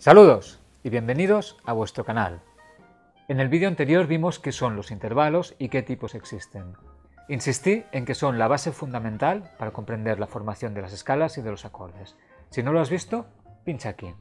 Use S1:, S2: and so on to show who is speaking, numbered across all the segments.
S1: Saludos y bienvenidos a vuestro canal. En el vídeo anterior vimos qué son los intervalos y qué tipos existen. Insistí en que son la base fundamental para comprender la formación de las escalas y de los acordes. Si no lo has visto, pincha aquí.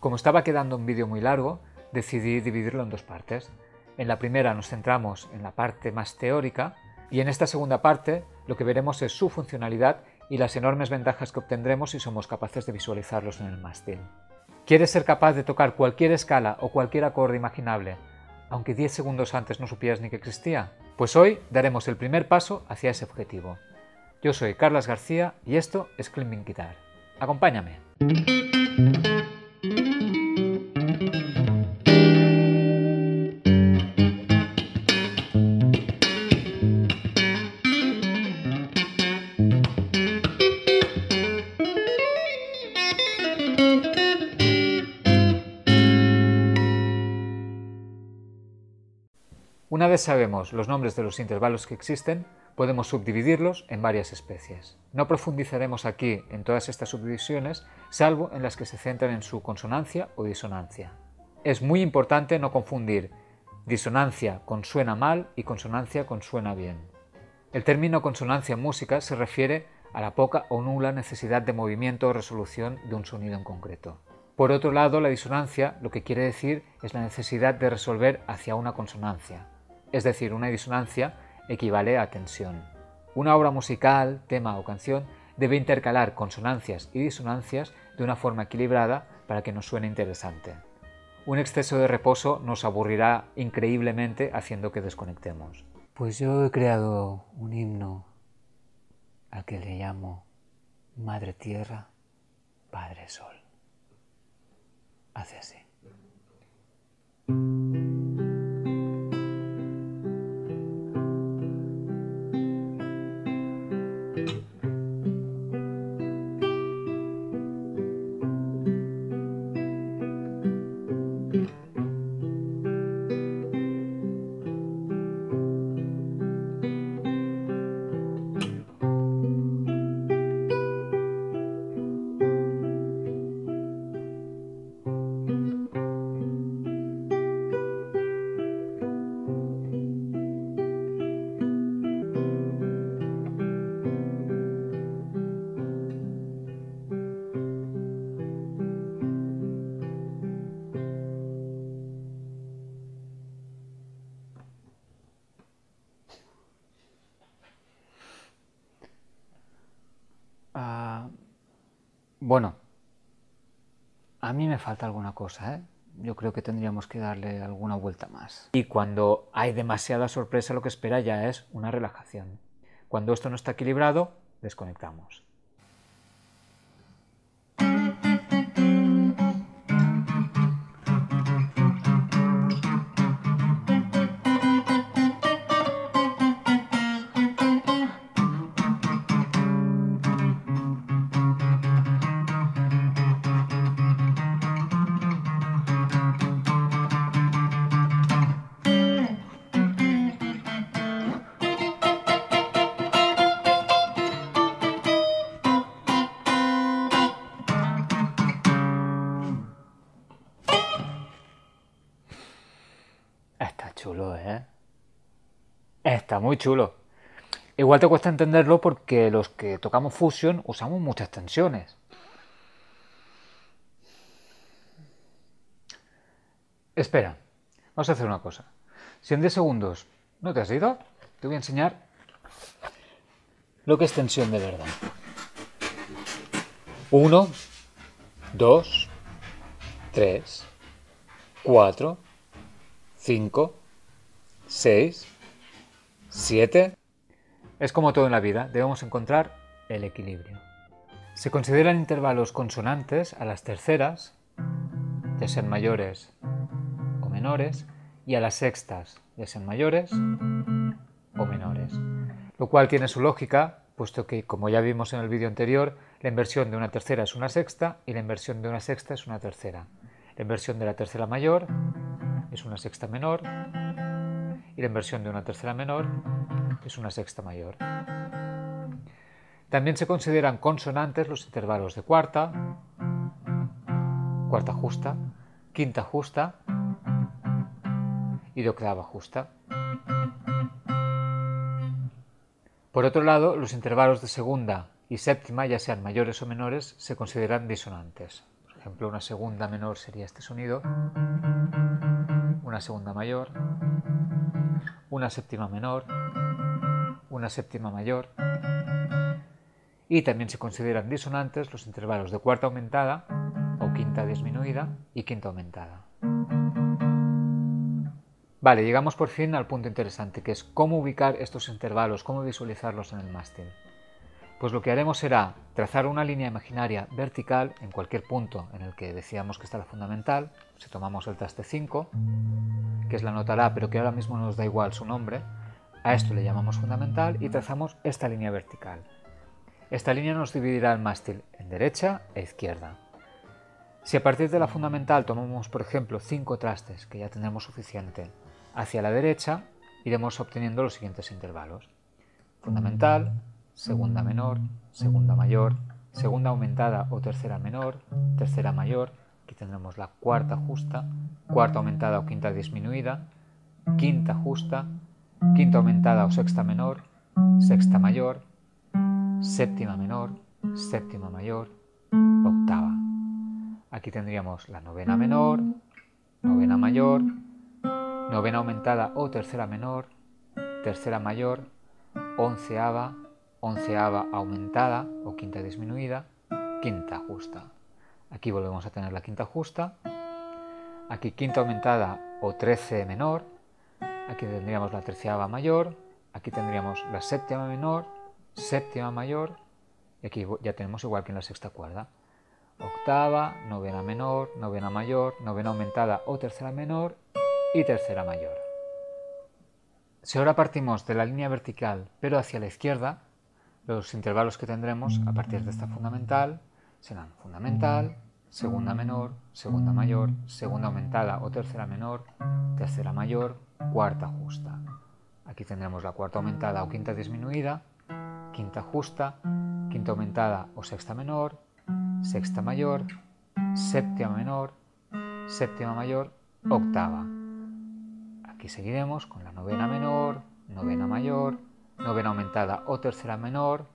S1: Como estaba quedando un vídeo muy largo, decidí dividirlo en dos partes. En la primera nos centramos en la parte más teórica y en esta segunda parte lo que veremos es su funcionalidad y las enormes ventajas que obtendremos si somos capaces de visualizarlos en el mástil. ¿Quieres ser capaz de tocar cualquier escala o cualquier acorde imaginable, aunque 10 segundos antes no supieras ni que existía? Pues hoy daremos el primer paso hacia ese objetivo. Yo soy Carlas García y esto es Climbing Guitar. Acompáñame. Una vez sabemos los nombres de los intervalos que existen, podemos subdividirlos en varias especies. No profundizaremos aquí en todas estas subdivisiones, salvo en las que se centran en su consonancia o disonancia. Es muy importante no confundir disonancia con suena mal y consonancia con suena bien. El término consonancia en música se refiere a la poca o nula necesidad de movimiento o resolución de un sonido en concreto. Por otro lado, la disonancia lo que quiere decir es la necesidad de resolver hacia una consonancia, es decir, una disonancia equivale a tensión. Una obra musical, tema o canción debe intercalar consonancias y disonancias de una forma equilibrada para que nos suene interesante. Un exceso de reposo nos aburrirá increíblemente haciendo que desconectemos.
S2: Pues yo he creado un himno al que le llamo Madre Tierra, Padre Sol. Hace así. Bueno, a mí me falta alguna cosa, ¿eh? Yo creo que tendríamos que darle alguna vuelta más.
S1: Y cuando hay demasiada sorpresa, lo que espera ya es una relajación. Cuando esto no está equilibrado, desconectamos.
S2: Está chulo, ¿eh?
S1: Está muy chulo. Igual te cuesta entenderlo porque los que tocamos Fusion usamos muchas tensiones. Espera, vamos a hacer una cosa. Si en 10 segundos no te has ido, te voy a enseñar lo que es tensión de verdad. 1, 2, 3, 4, 5, 6, 7. Es como todo en la vida, debemos encontrar el equilibrio. Se consideran intervalos consonantes a las terceras, ya sean mayores o menores, y a las sextas, ya sean mayores o menores. Lo cual tiene su lógica, puesto que, como ya vimos en el vídeo anterior, la inversión de una tercera es una sexta y la inversión de una sexta es una tercera. La inversión de la tercera mayor es una sexta menor y la inversión de una tercera menor es una sexta mayor. También se consideran consonantes los intervalos de cuarta, cuarta justa, quinta justa y de octava justa. Por otro lado, los intervalos de segunda y séptima, ya sean mayores o menores, se consideran disonantes. Por ejemplo, una segunda menor sería este sonido, una segunda mayor, una séptima menor, una séptima mayor, y también se consideran disonantes los intervalos de cuarta aumentada o quinta disminuida y quinta aumentada. Vale, llegamos por fin al punto interesante, que es cómo ubicar estos intervalos, cómo visualizarlos en el mástil. Pues lo que haremos será trazar una línea imaginaria vertical en cualquier punto en el que decíamos que está la fundamental, si tomamos el traste 5, que es la nota La, pero que ahora mismo nos da igual su nombre, a esto le llamamos fundamental y trazamos esta línea vertical. Esta línea nos dividirá el mástil en derecha e izquierda. Si a partir de la fundamental tomamos, por ejemplo, 5 trastes, que ya tendremos suficiente, hacia la derecha iremos obteniendo los siguientes intervalos. Fundamental, segunda menor, segunda mayor, segunda aumentada o tercera menor, tercera mayor, aquí tendremos la cuarta justa, cuarta aumentada o quinta disminuida, quinta justa, quinta aumentada o sexta menor, sexta mayor, séptima menor, séptima mayor, octava. Aquí tendríamos la novena menor, novena mayor, novena aumentada o tercera menor, tercera mayor, onceava, onceava aumentada o quinta disminuida, quinta justa. Aquí volvemos a tener la quinta justa, aquí quinta aumentada o trece menor, aquí tendríamos la terciava mayor, aquí tendríamos la séptima menor, séptima mayor, y aquí ya tenemos igual que en la sexta cuerda. Octava, novena menor, novena mayor, novena aumentada o tercera menor y tercera mayor. Si ahora partimos de la línea vertical pero hacia la izquierda, los intervalos que tendremos a partir de esta fundamental serán fundamental, segunda menor, segunda mayor, segunda aumentada o tercera menor, tercera mayor, cuarta justa. Aquí tendremos la cuarta aumentada o quinta disminuida, quinta justa, quinta aumentada o sexta menor, sexta mayor, séptima menor, séptima mayor, octava. Aquí seguiremos con la novena menor, novena mayor, novena aumentada o tercera menor.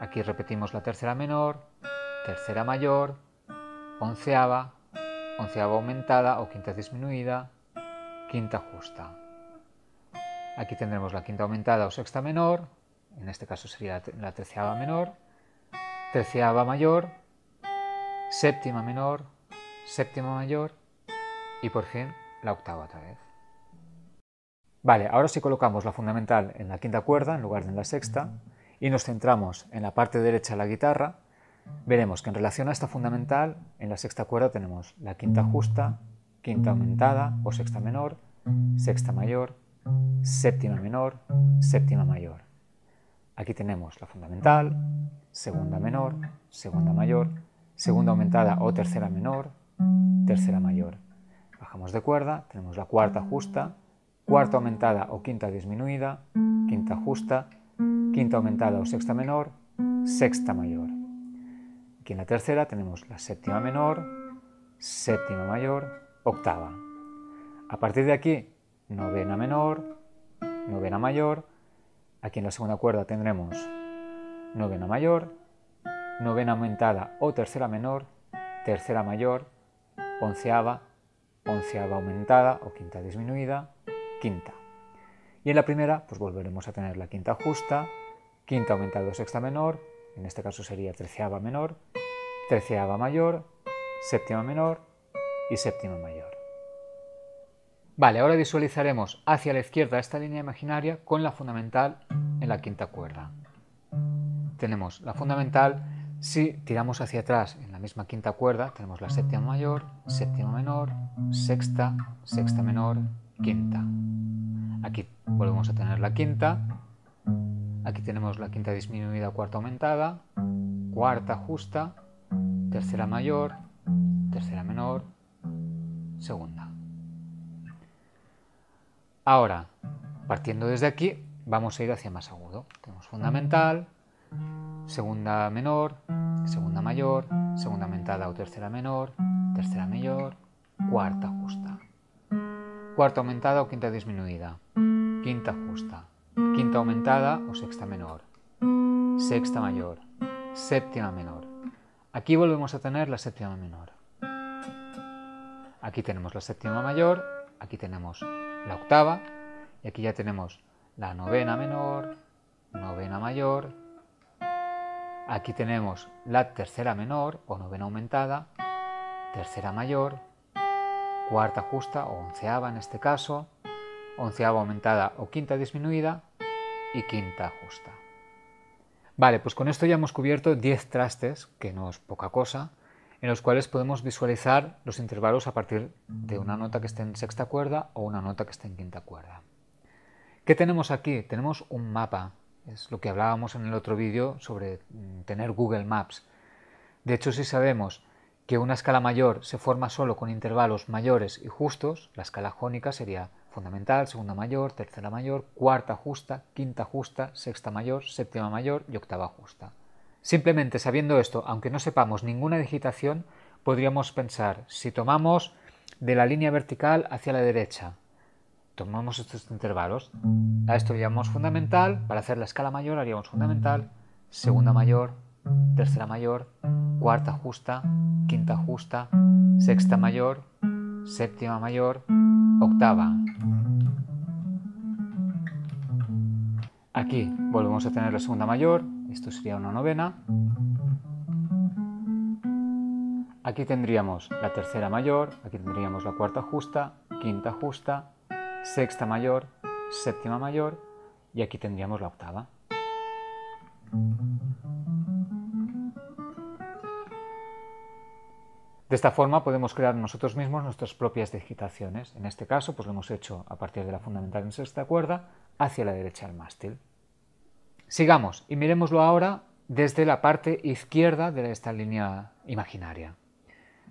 S1: Aquí repetimos la tercera menor, tercera mayor, onceava, onceava aumentada o quinta disminuida, quinta justa. Aquí tendremos la quinta aumentada o sexta menor, en este caso sería la treceava menor, treceava mayor, séptima menor, séptima mayor y por fin la octava otra vez. Vale, ahora si colocamos la fundamental en la quinta cuerda en lugar de en la sexta y nos centramos en la parte derecha de la guitarra, veremos que en relación a esta fundamental, en la sexta cuerda tenemos la quinta justa, quinta aumentada o sexta menor, sexta mayor, séptima menor, séptima mayor. Aquí tenemos la fundamental, segunda menor, segunda mayor, segunda aumentada o tercera menor, tercera mayor. Bajamos de cuerda, tenemos la cuarta justa, cuarta aumentada o quinta disminuida, quinta justa, quinta aumentada o sexta menor, sexta mayor. Aquí en la tercera tenemos la séptima menor, séptima mayor, octava. A partir de aquí, novena menor, novena mayor, Aquí en la segunda cuerda tendremos novena mayor, novena aumentada o tercera menor, tercera mayor, onceava, onceava aumentada o quinta disminuida, quinta. Y en la primera, pues volveremos a tener la quinta justa, quinta aumentada o sexta menor, en este caso sería treceava menor, treceava mayor, séptima menor y séptima mayor. Vale, ahora visualizaremos hacia la izquierda esta línea imaginaria con la fundamental en la quinta cuerda. Tenemos la fundamental, si tiramos hacia atrás en la misma quinta cuerda, tenemos la séptima mayor, séptima menor, sexta, sexta menor, quinta. Aquí volvemos a tener la quinta, aquí tenemos la quinta disminuida, cuarta aumentada, cuarta justa, tercera mayor, tercera menor, segunda. Ahora, partiendo desde aquí, vamos a ir hacia más agudo. Tenemos fundamental, segunda menor, segunda mayor, segunda aumentada o tercera menor, tercera mayor, cuarta justa. Cuarta aumentada o quinta disminuida, quinta justa, quinta aumentada o sexta menor, sexta mayor, séptima menor. Aquí volvemos a tener la séptima menor. Aquí tenemos la séptima mayor, aquí tenemos la octava y aquí ya tenemos la novena menor, novena mayor, aquí tenemos la tercera menor o novena aumentada, tercera mayor, cuarta justa o onceava en este caso, onceava aumentada o quinta disminuida y quinta justa. Vale, pues con esto ya hemos cubierto 10 trastes, que no es poca cosa, en los cuales podemos visualizar los intervalos a partir de una nota que esté en sexta cuerda o una nota que esté en quinta cuerda. ¿Qué tenemos aquí? Tenemos un mapa, es lo que hablábamos en el otro vídeo sobre mm, tener Google Maps. De hecho, si sabemos que una escala mayor se forma solo con intervalos mayores y justos, la escala jónica sería fundamental, segunda mayor, tercera mayor, cuarta justa, quinta justa, sexta mayor, séptima mayor y octava justa. Simplemente sabiendo esto, aunque no sepamos ninguna digitación, podríamos pensar, si tomamos de la línea vertical hacia la derecha, tomamos estos intervalos, a esto llamamos fundamental, para hacer la escala mayor haríamos fundamental, segunda mayor, tercera mayor, cuarta justa, quinta justa, sexta mayor, séptima mayor, octava. Aquí volvemos a tener la segunda mayor, esto sería una novena. Aquí tendríamos la tercera mayor, aquí tendríamos la cuarta justa, quinta justa, sexta mayor, séptima mayor y aquí tendríamos la octava. De esta forma podemos crear nosotros mismos nuestras propias digitaciones. En este caso, pues lo hemos hecho a partir de la fundamental en sexta cuerda hacia la derecha del mástil. Sigamos y miremoslo ahora desde la parte izquierda de esta línea imaginaria.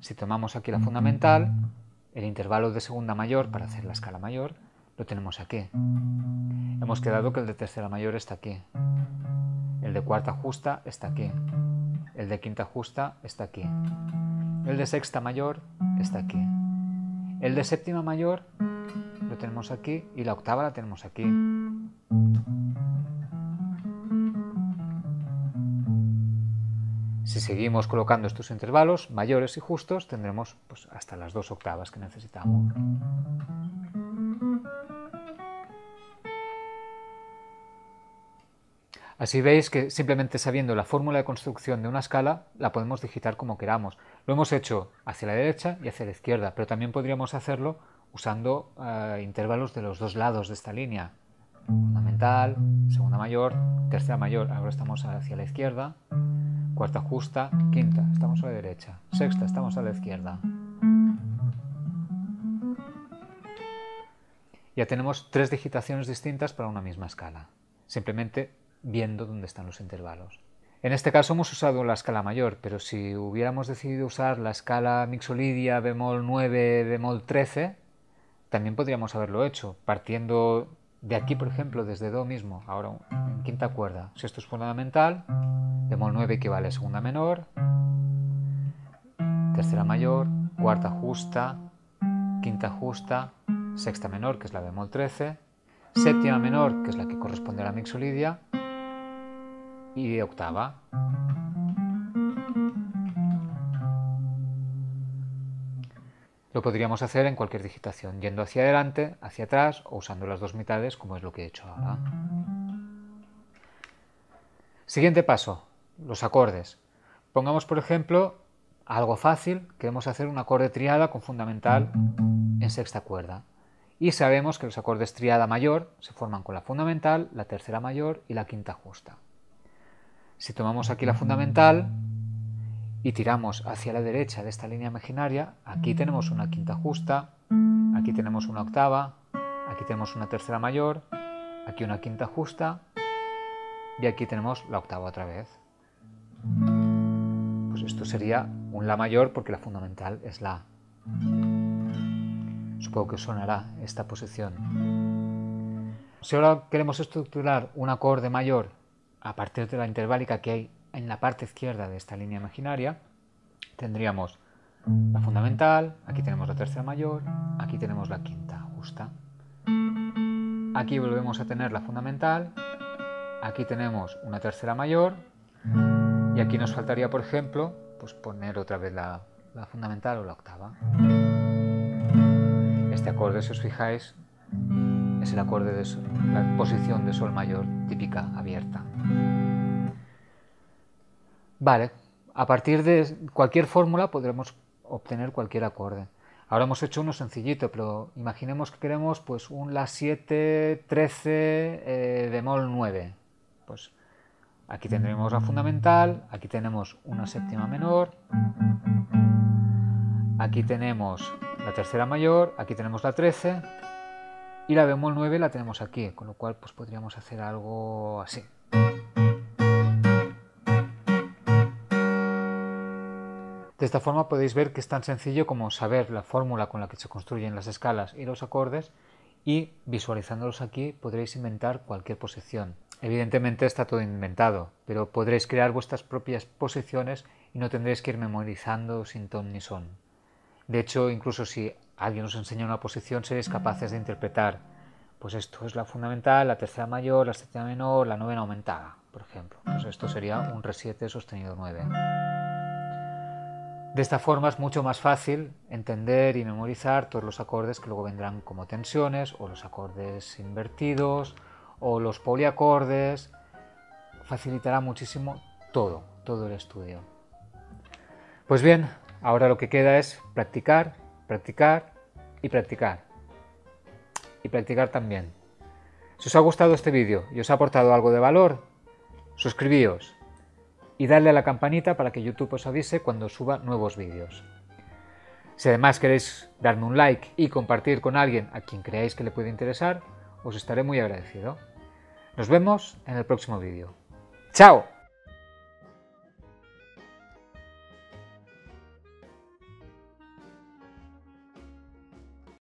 S1: Si tomamos aquí la fundamental, el intervalo de segunda mayor para hacer la escala mayor lo tenemos aquí. Hemos quedado que el de tercera mayor está aquí. El de cuarta justa está aquí. El de quinta justa está aquí. El de sexta mayor está aquí. El de séptima mayor lo tenemos aquí y la octava la tenemos aquí. Si seguimos colocando estos intervalos mayores y justos, tendremos pues, hasta las dos octavas que necesitamos. Así veis que simplemente sabiendo la fórmula de construcción de una escala, la podemos digitar como queramos. Lo hemos hecho hacia la derecha y hacia la izquierda, pero también podríamos hacerlo usando eh, intervalos de los dos lados de esta línea. Fundamental, segunda mayor, tercera mayor, ahora estamos hacia la izquierda, Cuarta justa, quinta, estamos a la derecha. Sexta, estamos a la izquierda. Ya tenemos tres digitaciones distintas para una misma escala, simplemente viendo dónde están los intervalos. En este caso hemos usado la escala mayor, pero si hubiéramos decidido usar la escala mixolidia bemol 9, bemol 13, también podríamos haberlo hecho, partiendo de aquí, por ejemplo, desde Do mismo, ahora en quinta cuerda. Si esto es fundamental, bemol 9 equivale a segunda menor, tercera mayor, cuarta justa, quinta justa, sexta menor, que es la bemol 13, séptima menor, que es la que corresponde a la mixolidia, y octava. Lo podríamos hacer en cualquier digitación, yendo hacia adelante, hacia atrás o usando las dos mitades como es lo que he hecho ahora. Siguiente paso, los acordes. Pongamos por ejemplo algo fácil, queremos hacer un acorde triada con fundamental en sexta cuerda. Y sabemos que los acordes triada mayor se forman con la fundamental, la tercera mayor y la quinta justa. Si tomamos aquí la fundamental, y tiramos hacia la derecha de esta línea imaginaria, aquí tenemos una quinta justa, aquí tenemos una octava, aquí tenemos una tercera mayor, aquí una quinta justa y aquí tenemos la octava otra vez. Pues esto sería un La mayor porque la fundamental es La. Supongo que sonará esta posición. Si ahora queremos estructurar un acorde mayor a partir de la interválica que hay en la parte izquierda de esta línea imaginaria, tendríamos la fundamental, aquí tenemos la tercera mayor, aquí tenemos la quinta justa. Aquí volvemos a tener la fundamental, aquí tenemos una tercera mayor y aquí nos faltaría, por ejemplo, pues poner otra vez la, la fundamental o la octava. Este acorde, si os fijáis, es el acorde de la posición de sol mayor típica abierta. Vale, a partir de cualquier fórmula podremos obtener cualquier acorde. Ahora hemos hecho uno sencillito, pero imaginemos que queremos pues un La 7, 13, eh, bemol 9. Pues aquí tendremos la fundamental, aquí tenemos una séptima menor, aquí tenemos la tercera mayor, aquí tenemos la 13 y la bemol 9 la tenemos aquí, con lo cual pues podríamos hacer algo así. De esta forma podéis ver que es tan sencillo como saber la fórmula con la que se construyen las escalas y los acordes y visualizándolos aquí podréis inventar cualquier posición. Evidentemente está todo inventado, pero podréis crear vuestras propias posiciones y no tendréis que ir memorizando sin ton ni son. De hecho, incluso si alguien os enseña una posición, seréis capaces de interpretar, pues esto es la fundamental, la tercera mayor, la séptima menor, la novena aumentada, por ejemplo. Pues esto sería un re 7 sostenido 9. De esta forma es mucho más fácil entender y memorizar todos los acordes que luego vendrán como tensiones o los acordes invertidos o los poliacordes. Facilitará muchísimo todo, todo el estudio. Pues bien, ahora lo que queda es practicar, practicar y practicar. Y practicar también. Si os ha gustado este vídeo y os ha aportado algo de valor, suscribíos y darle a la campanita para que YouTube os avise cuando suba nuevos vídeos. Si además queréis darme un like y compartir con alguien a quien creáis que le puede interesar, os estaré muy agradecido. Nos vemos en el próximo vídeo. ¡Chao!